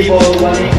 people running.